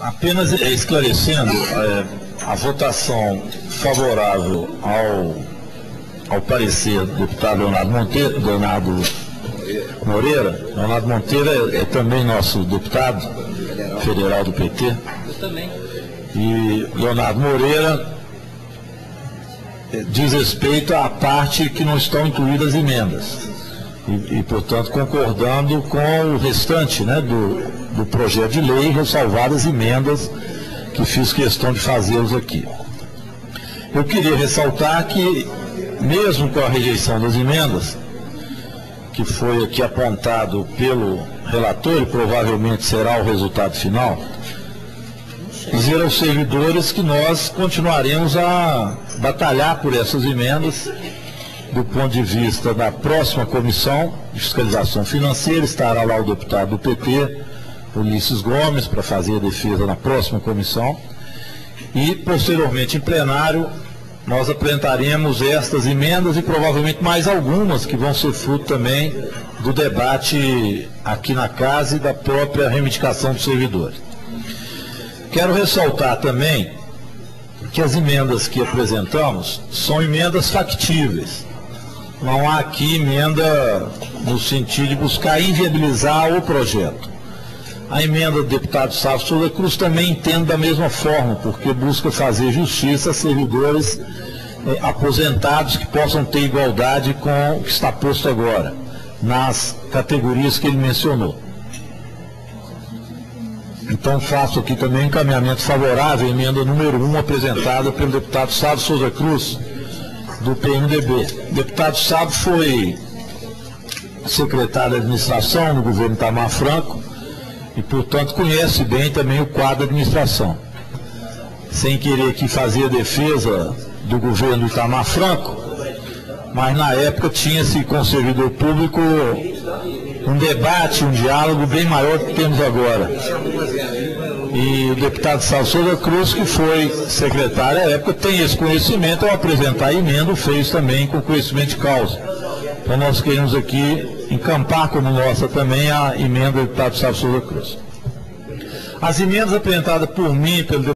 Apenas esclarecendo, é, a votação favorável ao, ao parecer do deputado Leonardo Monteiro, Leonardo Moreira, Leonardo Monteiro é, é também nosso deputado federal do PT. Eu também. E Leonardo Moreira é, diz respeito à parte que não estão incluídas emendas. E, e, portanto, concordando com o restante né, do, do projeto de lei, ressalvadas emendas que fiz questão de fazê-los aqui. Eu queria ressaltar que, mesmo com a rejeição das emendas, que foi aqui apontado pelo relator e provavelmente será o resultado final, dizer aos servidores que nós continuaremos a batalhar por essas emendas do ponto de vista da próxima comissão de fiscalização financeira, estará lá o deputado do PT, Ulisses Gomes, para fazer a defesa na próxima comissão. E, posteriormente, em plenário, nós apresentaremos estas emendas e provavelmente mais algumas que vão ser fruto também do debate aqui na casa e da própria reivindicação dos servidores. Quero ressaltar também que as emendas que apresentamos são emendas factíveis não há aqui emenda no sentido de buscar inviabilizar o projeto. A emenda do deputado Sávio Souza Cruz também entende da mesma forma, porque busca fazer justiça a servidores eh, aposentados que possam ter igualdade com o que está posto agora, nas categorias que ele mencionou. Então faço aqui também um encaminhamento favorável à emenda número 1 apresentada pelo deputado Sávio Souza Cruz, do PMDB. O deputado Sábio foi secretário de administração no governo Itamar Franco e, portanto, conhece bem também o quadro da administração. Sem querer aqui fazer a defesa do governo Itamar Franco, mas na época tinha-se com o servidor público um debate, um diálogo bem maior que temos agora e o deputado Salso Souza Cruz, que foi secretário à época, tem esse conhecimento, ao apresentar a emenda, fez também com conhecimento de causa. Então nós queremos aqui encampar como nossa também a emenda do deputado Salso Souza Cruz. As emendas apresentadas por mim pelo